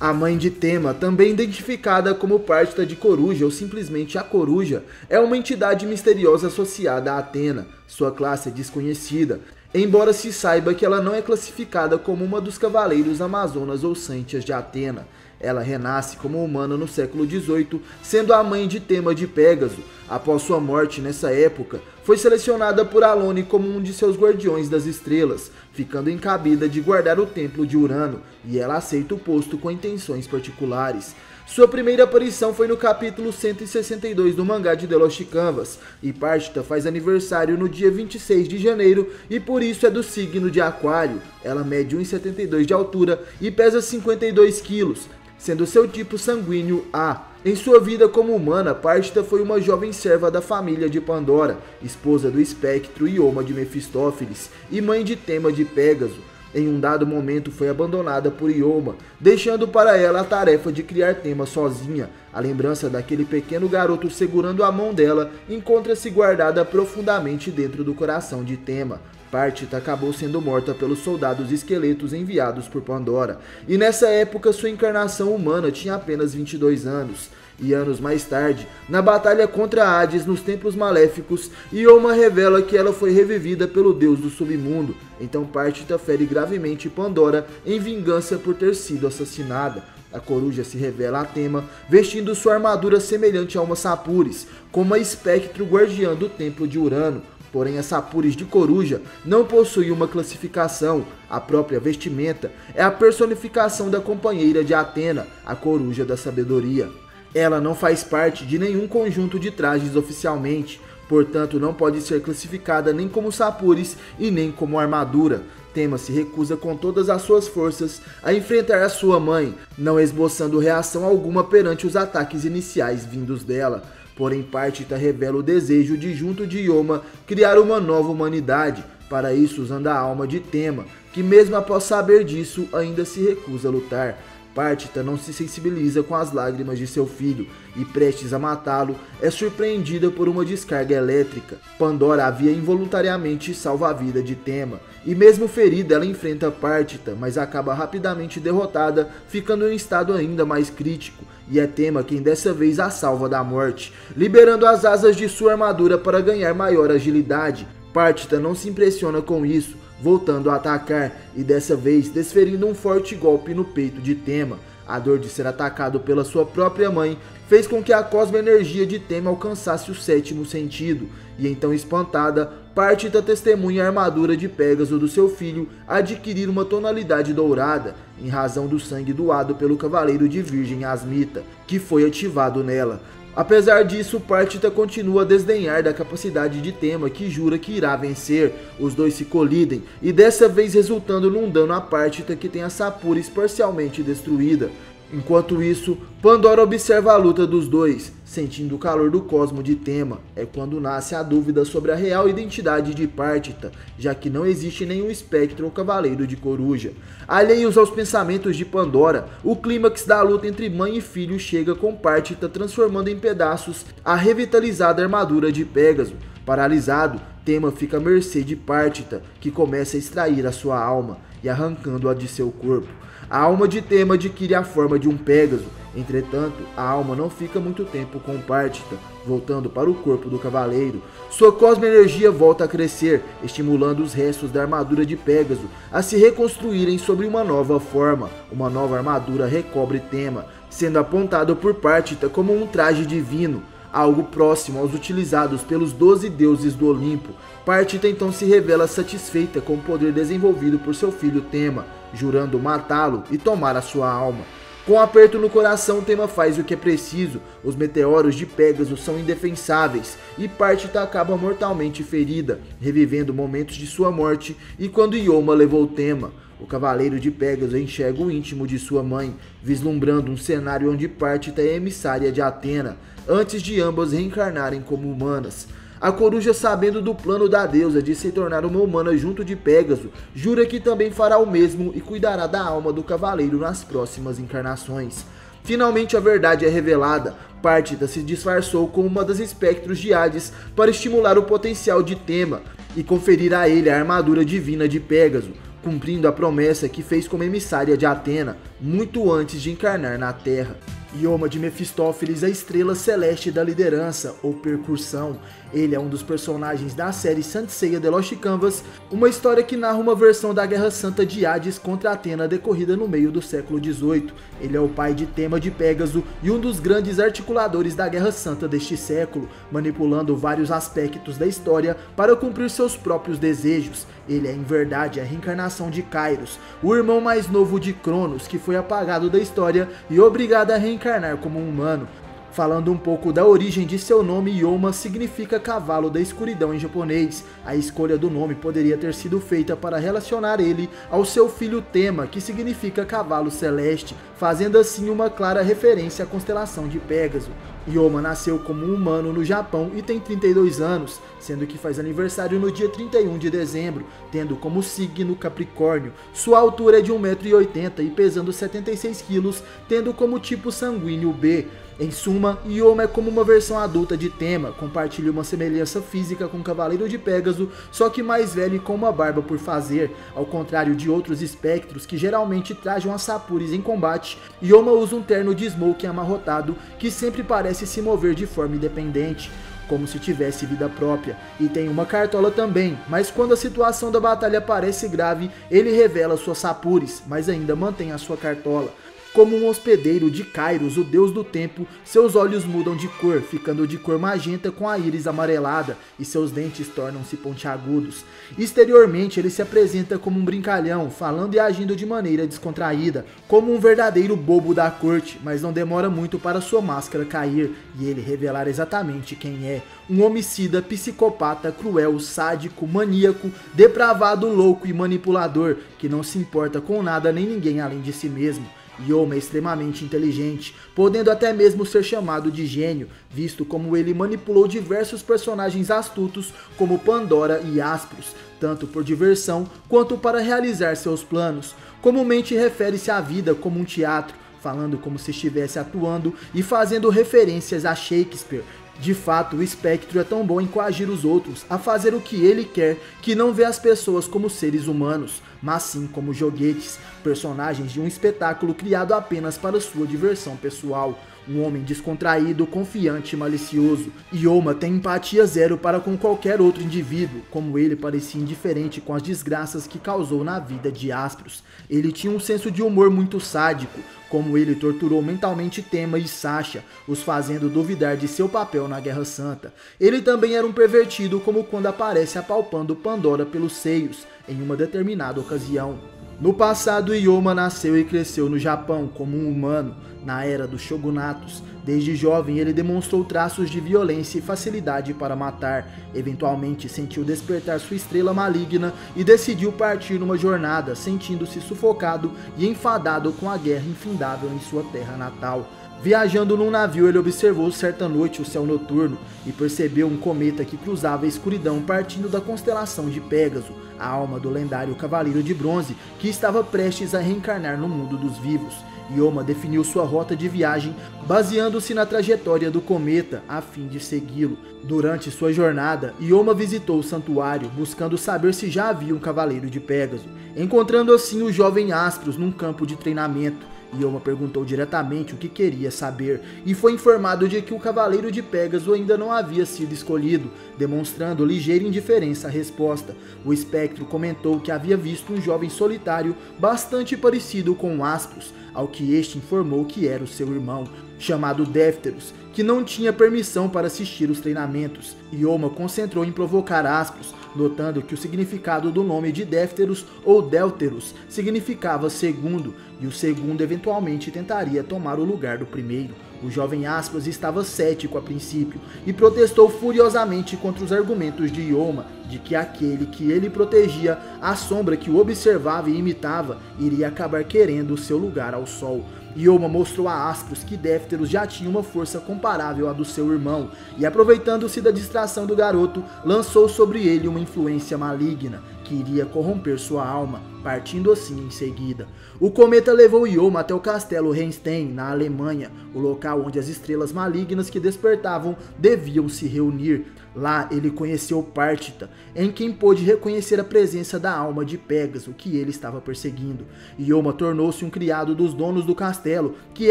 A mãe de Tema, também identificada como Pártita de Coruja ou simplesmente a Coruja, é uma entidade misteriosa associada a Atena. Sua classe é desconhecida, embora se saiba que ela não é classificada como uma dos cavaleiros amazonas ou sântias de Atena. Ela renasce como humana no século XVIII, sendo a mãe de Tema de Pégaso. Após sua morte nessa época, foi selecionada por Alone como um de seus guardiões das estrelas, ficando encabida de guardar o templo de Urano, e ela aceita o posto com intenções particulares. Sua primeira aparição foi no capítulo 162 do mangá de The Lost Canvas, e Partita faz aniversário no dia 26 de janeiro e por isso é do signo de Aquário. Ela mede 1,72 de altura e pesa 52 quilos, sendo seu tipo sanguíneo A. Em sua vida como humana, Partita foi uma jovem serva da família de Pandora, esposa do espectro Ioma de Mefistófeles e mãe de Tema de Pégaso. Em um dado momento foi abandonada por Ioma, deixando para ela a tarefa de criar Tema sozinha. A lembrança daquele pequeno garoto segurando a mão dela encontra-se guardada profundamente dentro do coração de Tema. Partita acabou sendo morta pelos soldados esqueletos enviados por Pandora, e nessa época sua encarnação humana tinha apenas 22 anos. E anos mais tarde, na batalha contra Hades nos Templos Maléficos, Ioma revela que ela foi revivida pelo deus do submundo. Então Partita fere gravemente Pandora em vingança por ter sido assassinada. A coruja se revela a Tema, vestindo sua armadura semelhante a uma Sapuris, como a espectro guardiã do templo de Urano, Porém, a Sapuris de coruja não possui uma classificação. A própria vestimenta é a personificação da companheira de Atena, a coruja da sabedoria. Ela não faz parte de nenhum conjunto de trajes oficialmente, portanto não pode ser classificada nem como Sapuris e nem como armadura. Tema se recusa com todas as suas forças a enfrentar a sua mãe, não esboçando reação alguma perante os ataques iniciais vindos dela. Porém, Partita revela o desejo de, junto de Yoma, criar uma nova humanidade. Para isso, usando a alma de Tema, que mesmo após saber disso, ainda se recusa a lutar. Partita não se sensibiliza com as lágrimas de seu filho e, prestes a matá-lo, é surpreendida por uma descarga elétrica. Pandora havia involuntariamente salva a vida de Tema, e mesmo ferida ela enfrenta Partita, mas acaba rapidamente derrotada, ficando em um estado ainda mais crítico, e é Tema quem dessa vez a salva da morte, liberando as asas de sua armadura para ganhar maior agilidade. Partita não se impressiona com isso, voltando a atacar e dessa vez desferindo um forte golpe no peito de Tema. A dor de ser atacado pela sua própria mãe fez com que a cosma energia de Tema alcançasse o sétimo sentido, e então espantada, parte da testemunha a armadura de Pégaso do seu filho adquirir uma tonalidade dourada, em razão do sangue doado pelo cavaleiro de Virgem Asmita, que foi ativado nela. Apesar disso, Partita continua a desdenhar da capacidade de Tema, que jura que irá vencer. Os dois se colidem, e dessa vez resultando num dano a Partita que tem a Sapuris parcialmente destruída. Enquanto isso, Pandora observa a luta dos dois, sentindo o calor do cosmo de Tema. É quando nasce a dúvida sobre a real identidade de Partita, já que não existe nenhum espectro ou cavaleiro de coruja. Alheios aos pensamentos de Pandora, o clímax da luta entre mãe e filho chega com Partita transformando em pedaços a revitalizada armadura de Pégaso. Paralisado, Tema fica à mercê de Partita, que começa a extrair a sua alma e arrancando-a de seu corpo. A alma de Tema adquire a forma de um Pégaso, entretanto, a alma não fica muito tempo com Partita, voltando para o corpo do cavaleiro. Sua cosmo-energia volta a crescer, estimulando os restos da armadura de Pégaso a se reconstruírem sobre uma nova forma. Uma nova armadura recobre Tema, sendo apontado por Partita como um traje divino algo próximo aos utilizados pelos doze deuses do Olimpo. Partita então se revela satisfeita com o poder desenvolvido por seu filho Tema, jurando matá-lo e tomar a sua alma. Com um aperto no coração, Tema faz o que é preciso. Os meteoros de Pegasus são indefensáveis e Partita acaba mortalmente ferida, revivendo momentos de sua morte e quando Yoma levou Tema. O cavaleiro de Pegasus enxerga o íntimo de sua mãe, vislumbrando um cenário onde Partita é emissária de Atena, antes de ambas reencarnarem como humanas. A coruja, sabendo do plano da deusa de se tornar uma humana junto de Pégaso, jura que também fará o mesmo e cuidará da alma do cavaleiro nas próximas encarnações. Finalmente a verdade é revelada. Partida se disfarçou como uma das espectros de Hades para estimular o potencial de Tema e conferir a ele a armadura divina de Pégaso. cumprindo a promessa que fez como emissária de Atena, muito antes de encarnar na Terra. Ioma de Mefistófeles, a estrela celeste da liderança ou percursão. Ele é um dos personagens da série Saint Seiya The Lost Canvas, uma história que narra uma versão da Guerra Santa de Hades contra Atena decorrida no meio do século XVIII. Ele é o pai de Tema de Pégaso e um dos grandes articuladores da Guerra Santa deste século, manipulando vários aspectos da história para cumprir seus próprios desejos. Ele é em verdade a reencarnação de Kairos, o irmão mais novo de Cronos, que foi apagado da história e obrigado a reencarnar como um humano. Falando um pouco da origem de seu nome, Yoma significa cavalo da escuridão em japonês. A escolha do nome poderia ter sido feita para relacionar ele ao seu filho Tema, que significa cavalo celeste, fazendo assim uma clara referência à constelação de Pégaso. Yoma nasceu como um humano no Japão e tem 32 anos, sendo que faz aniversário no dia 31 de dezembro, tendo como signo Capricórnio. Sua altura é de 1,80m e pesando 76 kg, tendo como tipo sanguíneo B. Em suma, Yoma é como uma versão adulta de Tema, compartilha uma semelhança física com o Cavaleiro de Pégaso, só que mais velho e com uma barba por fazer. Ao contrário de outros espectros que geralmente trajam as sapures em combate, Yoma usa um terno de smoking amarrotado que sempre parece se mover de forma independente como se tivesse vida própria, e tem uma cartola também, mas quando a situação da batalha parece grave, ele revela suas sapures, mas ainda mantém a sua cartola. Como um hospedeiro de Kairos, o deus do tempo, seus olhos mudam de cor, ficando de cor magenta com a íris amarelada, e seus dentes tornam-se pontiagudos. Exteriormente, ele se apresenta como um brincalhão, falando e agindo de maneira descontraída, como um verdadeiro bobo da corte, mas não demora muito para sua máscara cair e ele revelar exatamente quem é. Um homicida, psicopata, cruel, sádico, maníaco, depravado, louco e manipulador, que não se importa com nada nem ninguém além de si mesmo. Yoma é extremamente inteligente, podendo até mesmo ser chamado de gênio, visto como ele manipulou diversos personagens astutos como Pandora e Aspros, tanto por diversão quanto para realizar seus planos. Comumente refere-se à vida como um teatro, falando como se estivesse atuando e fazendo referências a Shakespeare, de fato, o espectro é tão bom em coagir os outros a fazer o que ele quer que não vê as pessoas como seres humanos, mas sim como joguetes, personagens de um espetáculo criado apenas para sua diversão pessoal. Um homem descontraído, confiante e malicioso. Yoma tem empatia zero para com qualquer outro indivíduo, como ele parecia indiferente com as desgraças que causou na vida de Aspros. Ele tinha um senso de humor muito sádico, como ele torturou mentalmente Tema e Sasha, os fazendo duvidar de seu papel na Guerra Santa. Ele também era um pervertido, como quando aparece apalpando Pandora pelos seios, em uma determinada ocasião. No passado, Yoma nasceu e cresceu no Japão como um humano, na era dos shogunatos. Desde jovem, ele demonstrou traços de violência e facilidade para matar. Eventualmente, sentiu despertar sua estrela maligna e decidiu partir numa jornada, sentindo-se sufocado e enfadado com a guerra infindável em sua terra natal. Viajando num navio, ele observou certa noite o céu noturno e percebeu um cometa que cruzava a escuridão partindo da constelação de Pégaso, a alma do lendário Cavaleiro de Bronze que estava prestes a reencarnar no mundo dos vivos. Yoma definiu sua rota de viagem baseando-se na trajetória do cometa a fim de segui-lo. Durante sua jornada, Yoma visitou o santuário buscando saber se já havia um Cavaleiro de Pégaso, encontrando assim o jovem Astros num campo de treinamento. Yoma perguntou diretamente o que queria saber e foi informado de que o Cavaleiro de Pégaso ainda não havia sido escolhido, demonstrando ligeira indiferença à resposta. O espectro comentou que havia visto um jovem solitário bastante parecido com Aspros, ao que este informou que era o seu irmão, chamado Défteros, que não tinha permissão para assistir os treinamentos. Yoma concentrou em provocar Aspros, notando que o significado do nome de Défteros ou Delteros significava segundo, e o segundo eventualmente tentaria tomar o lugar do primeiro. O jovem Aspros estava cético a princípio e protestou furiosamente contra os argumentos de Yoma de que aquele que ele protegia, a sombra que o observava e imitava, iria acabar querendo o seu lugar ao sol. Yoma mostrou a Aspros que Défteros já tinha uma força comparável à do seu irmão, e aproveitando-se da distração do garoto, lançou sobre ele uma influência maligna, que iria corromper sua alma. partindo assim em seguida. O cometa levou Yoma até o castelo Reinstein, na Alemanha, o local onde as estrelas malignas que despertavam deviam se reunir. Lá ele conheceu Partita, em quem pôde reconhecer a presença da alma de Pegasus, que ele estava perseguindo. Yoma tornou-se um criado dos donos do castelo, que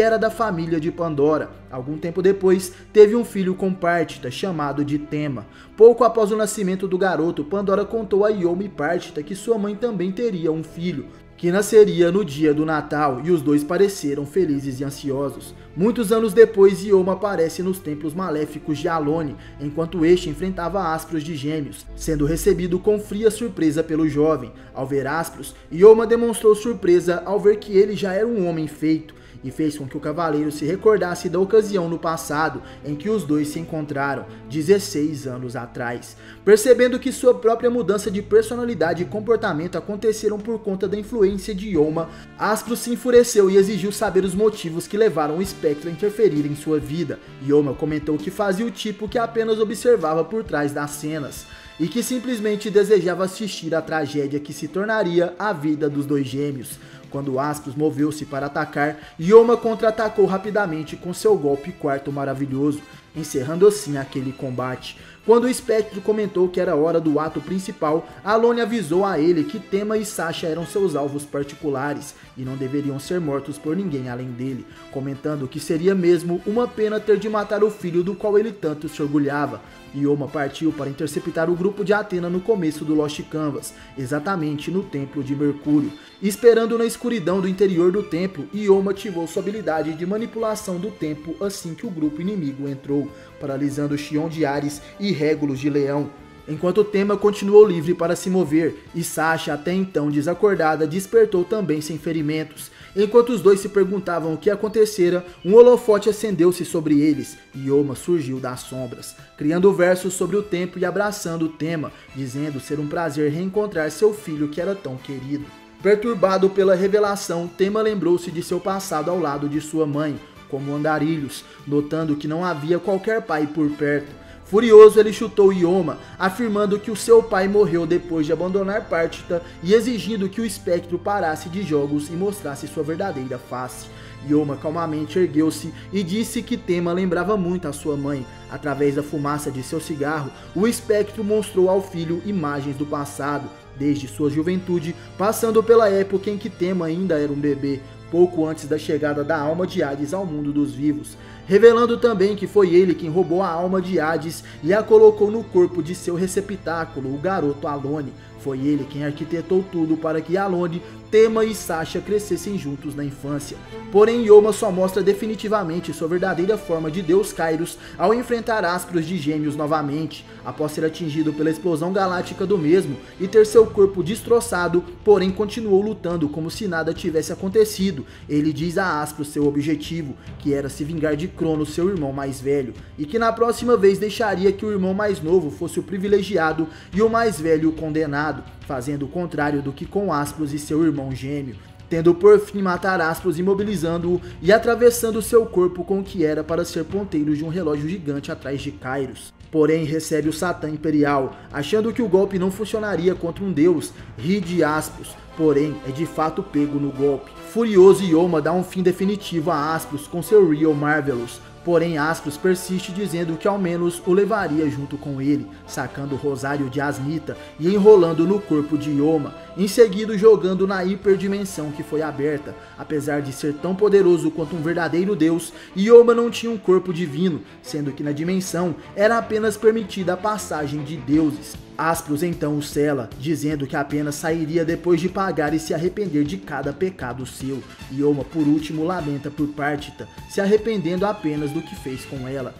era da família de Pandora. Algum tempo depois, teve um filho com Partita, chamado de Tema. Pouco após o nascimento do garoto, Pandora contou a Yoma e Partita que sua mãe também teria um filho, que nasceria no dia do Natal, e os dois pareceram felizes e ansiosos. Muitos anos depois, Ioma aparece nos templos maléficos de Alone, enquanto este enfrentava Aspros de Gêmeos, sendo recebido com fria surpresa pelo jovem. Ao ver Aspros, Ioma demonstrou surpresa ao ver que ele já era um homem feito, e fez com que o cavaleiro se recordasse da ocasião no passado em que os dois se encontraram, 16 anos atrás. Percebendo que sua própria mudança de personalidade e comportamento aconteceram por conta da influência de Yoma, Astro se enfureceu e exigiu saber os motivos que levaram o espectro a interferir em sua vida. Yoma comentou que fazia o tipo que apenas observava por trás das cenas e que simplesmente desejava assistir a tragédia que se tornaria a vida dos dois gêmeos. Quando Aspros moveu-se para atacar, Yoma contra-atacou rapidamente com seu golpe quarto maravilhoso, encerrando assim aquele combate. Quando o espectro comentou que era hora do ato principal, Alone avisou a ele que Tema e Sasha eram seus alvos particulares e não deveriam ser mortos por ninguém além dele, comentando que seria mesmo uma pena ter de matar o filho do qual ele tanto se orgulhava. Ioma partiu para interceptar o grupo de Atena no começo do Lost Canvas, exatamente no Templo de Mercúrio. Esperando na escuridão do interior do templo, Ioma ativou sua habilidade de manipulação do tempo assim que o grupo inimigo entrou, paralisando Xion de Ares e Régulos de Leão, enquanto Tema continuou livre para se mover, e Sasha, até então desacordada, despertou também sem ferimentos. Enquanto os dois se perguntavam o que acontecera, um holofote acendeu-se sobre eles, e Yoma surgiu das sombras, criando versos sobre o tempo e abraçando Tema, dizendo ser um prazer reencontrar seu filho que era tão querido. Perturbado pela revelação, Tema lembrou-se de seu passado ao lado de sua mãe, como andarilhos, notando que não havia qualquer pai por perto. Furioso, ele chutou Yoma, afirmando que o seu pai morreu depois de abandonar Partita e exigindo que o espectro parasse de jogos e mostrasse sua verdadeira face. Yoma calmamente ergueu-se e disse que Tema lembrava muito a sua mãe. Através da fumaça de seu cigarro, o espectro mostrou ao filho imagens do passado, desde sua juventude, passando pela época em que Tema ainda era um bebê, pouco antes da chegada da alma de Hades ao mundo dos vivos revelando também que foi ele quem roubou a alma de Hades e a colocou no corpo de seu receptáculo, o garoto Alone. Foi ele quem arquitetou tudo para que Alone Tema e Sasha crescessem juntos na infância. Porém, Yoma só mostra definitivamente sua verdadeira forma de Deus Kairos ao enfrentar Aspros de Gêmeos novamente, após ser atingido pela explosão galáctica do mesmo e ter seu corpo destroçado, porém continuou lutando como se nada tivesse acontecido. Ele diz a Aspros seu objetivo, que era se vingar de Cronos, seu irmão mais velho, e que na próxima vez deixaria que o irmão mais novo fosse o privilegiado e o mais velho o condenado, fazendo o contrário do que com Aspros e seu irmão gêmeo, tendo por fim matar Aspros imobilizando-o e atravessando seu corpo com o que era para ser ponteiro de um relógio gigante atrás de Kairos. Porém, recebe o Satã Imperial, achando que o golpe não funcionaria contra um deus, ri de Aspros, porém é de fato pego no golpe. Furioso, Yoma dá um fim definitivo a Aspros com seu Real Marvelous, Porém, Aspros persiste dizendo que ao menos o levaria junto com ele, sacando o rosário de Asmita e enrolando no corpo de Yoma, em seguida jogando na hiperdimensão que foi aberta. Apesar de ser tão poderoso quanto um verdadeiro deus, Yoma não tinha um corpo divino, sendo que na dimensão era apenas permitida a passagem de deuses. Aspros então o sela, dizendo que apenas sairia depois de pagar e se arrepender de cada pecado seu. Yoma, por último, lamenta por Partita, se arrependendo apenas do que fez com ela.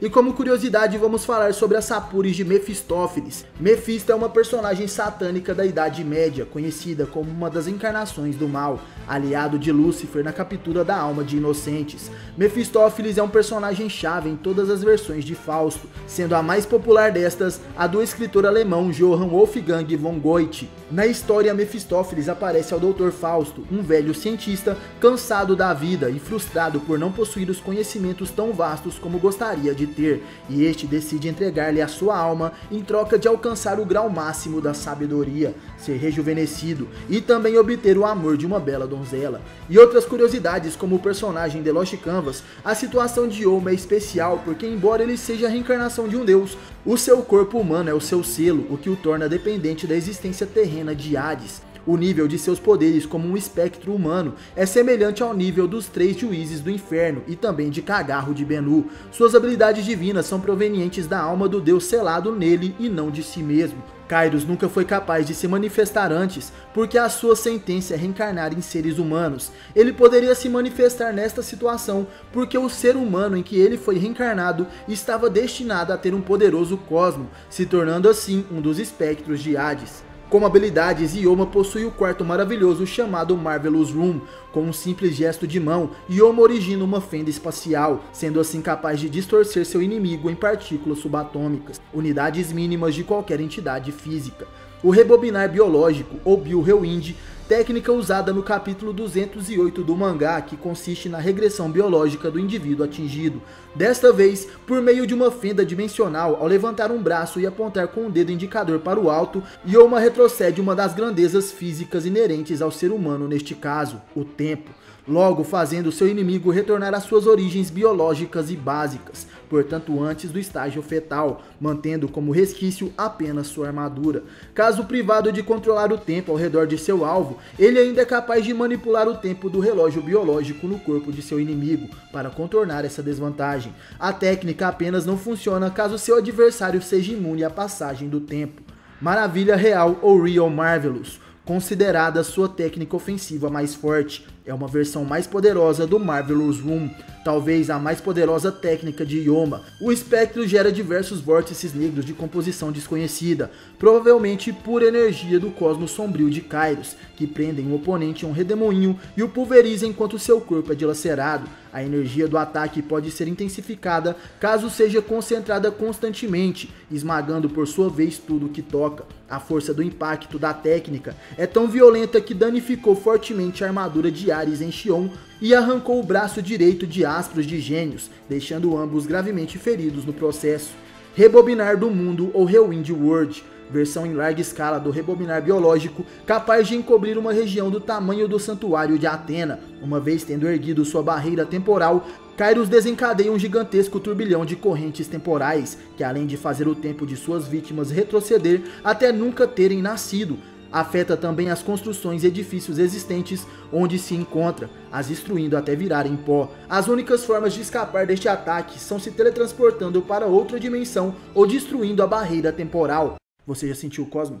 E como curiosidade, vamos falar sobre a Sapuris de Mefistófeles. Mefisto é uma personagem satânica da Idade Média, conhecida como uma das encarnações do mal, aliado de Lúcifer na captura da alma de inocentes. Mefistófeles é um personagem chave em todas as versões de Fausto, sendo a mais popular destas a do escritor alemão Johann Wolfgang von Goethe. Na história, Mefistófeles aparece ao Dr. Fausto, um velho cientista cansado da vida e frustrado por não possuir os conhecimentos tão vastos como gostaria de obter, e este decide entregar-lhe a sua alma em troca de alcançar o grau máximo da sabedoria, ser rejuvenescido e também obter o amor de uma bela donzela. E outras curiosidades, como o personagem The Lost Canvas, a situação de Yoma é especial porque, embora ele seja a reencarnação de um deus, o seu corpo humano é o seu selo, o que o torna dependente da existência terrena de Hades. O nível de seus poderes como um espectro humano é semelhante ao nível dos três juízes do inferno e também de Cagarro de Benu. Suas habilidades divinas são provenientes da alma do deus selado nele e não de si mesmo. Kairos nunca foi capaz de se manifestar antes, porque a sua sentença é reencarnar em seres humanos. Ele poderia se manifestar nesta situação, porque o ser humano em que ele foi reencarnado estava destinado a ter um poderoso cosmo, se tornando assim um dos espectros de Hades. Como habilidades, Yoma possui o quarto maravilhoso chamado Marvelous Room. Com um simples gesto de mão, Yoma origina uma fenda espacial, sendo assim capaz de distorcer seu inimigo em partículas subatômicas, unidades mínimas de qualquer entidade física. O rebobinar biológico, ou Biorewind, técnica usada no capítulo 208 do mangá, que consiste na regressão biológica do indivíduo atingido. Desta vez, por meio de uma fenda dimensional, ao levantar um braço e apontar com o dedo indicador para o alto, Yoma retrocede uma das grandezas físicas inerentes ao ser humano neste caso, o tempo logo fazendo seu inimigo retornar às suas origens biológicas e básicas, portanto antes do estágio fetal, mantendo como resquício apenas sua armadura. Caso privado de controlar o tempo ao redor de seu alvo, ele ainda é capaz de manipular o tempo do relógio biológico no corpo de seu inimigo, para contornar essa desvantagem. A técnica apenas não funciona caso seu adversário seja imune à passagem do tempo. Maravilha Real ou Real Marvelous considerada sua técnica ofensiva mais forte. É uma versão mais poderosa do Marvelous Room, talvez a mais poderosa técnica de Yoma. O espectro gera diversos vórtices negros de composição desconhecida, provavelmente pura energia do cosmos sombrio de Kairos, que prendem o oponente a um redemoinho e o pulverizam enquanto seu corpo é dilacerado. A energia do ataque pode ser intensificada caso seja concentrada constantemente, esmagando por sua vez tudo que toca. A força do impacto da técnica é tão violenta que danificou fortemente a armadura de Em Xion e arrancou o braço direito de Astros de Gênios, deixando ambos gravemente feridos no processo. Rebobinar do mundo ou Rewind World, versão em larga escala do rebobinar biológico, capaz de encobrir uma região do tamanho do santuário de Atena. Uma vez tendo erguido sua barreira temporal, Kairos desencadeia um gigantesco turbilhão de correntes temporais, que além de fazer o tempo de suas vítimas retroceder até nunca terem nascido, afeta também as construções e edifícios existentes onde se encontra, as destruindo até virarem pó. As únicas formas de escapar deste ataque são se teletransportando para outra dimensão ou destruindo a barreira temporal. Você já sentiu o cosmo?